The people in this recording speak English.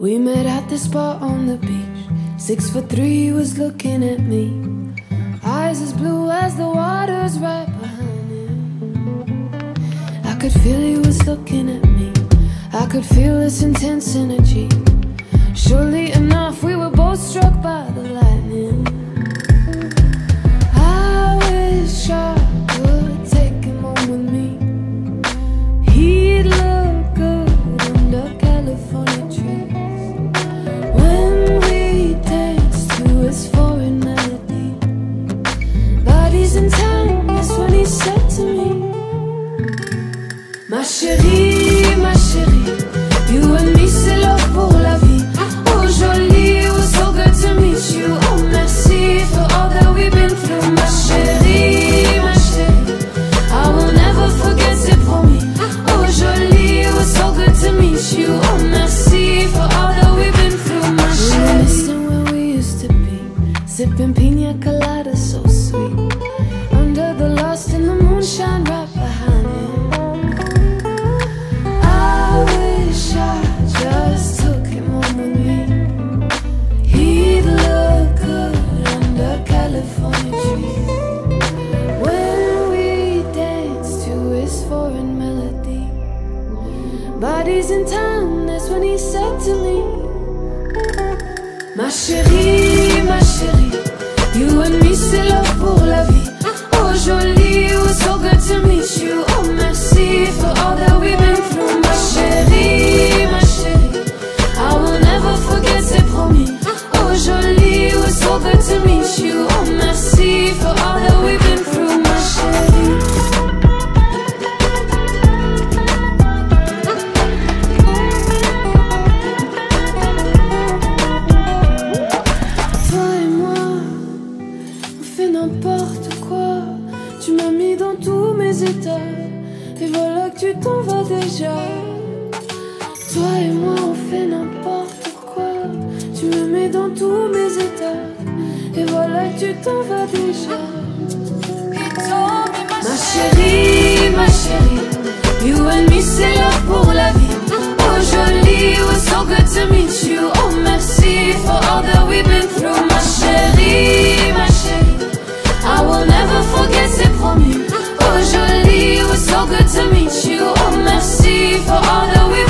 We met at the spot on the beach. Six foot three was looking at me. Eyes as blue as the waters right behind him. I could feel he was looking at me. I could feel this intense energy. Surely Time, that's when he said to me. Ma chérie, ma chérie, you and me c'est love pour la vie. Oh jolie, it oh, was so good to meet you. Oh merci for all that we've been through. Ma chérie, ma chérie, I will never forget c'est promis. Oh jolie, it oh, was so good to meet you. Oh merci for all that we've been through. Ma chérie, missing where we used to be, sipping pina colada so In town, that's when he said to me. Ma chérie, ma chérie, Tu m'as mis dans tous mes états. Et voilà que tu t'en vas déjà. Toi et moi, on fait n'importe quoi. Tu me mets dans tous mes états. Et voilà que tu t'en vas déjà. Ma chérie, ma chérie, you and me c'est love pour la vie. Oh jolie, was so good to meet you. Oh merci for all that we've been good to meet you. Oh, merci for all that we